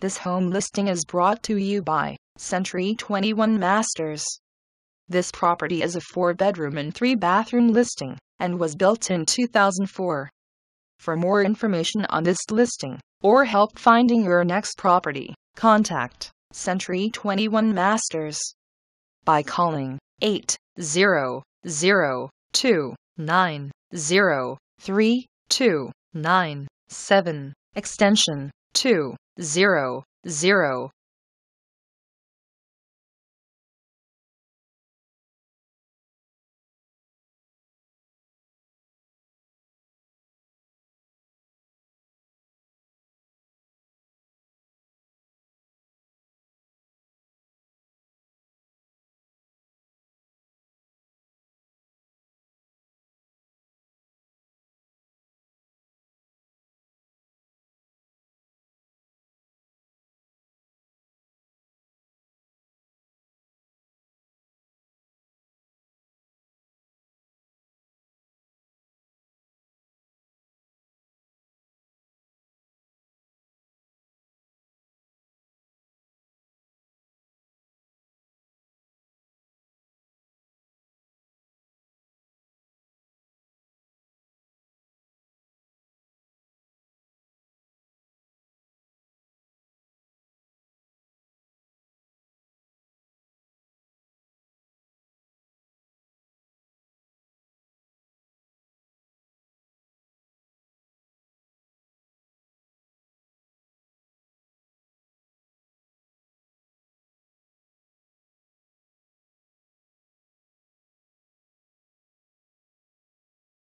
This home listing is brought to you by Century 21 Masters. This property is a 4 bedroom and 3 bathroom listing and was built in 2004. For more information on this listing or help finding your next property, contact Century 21 Masters by calling 800-290-3297 extension 200.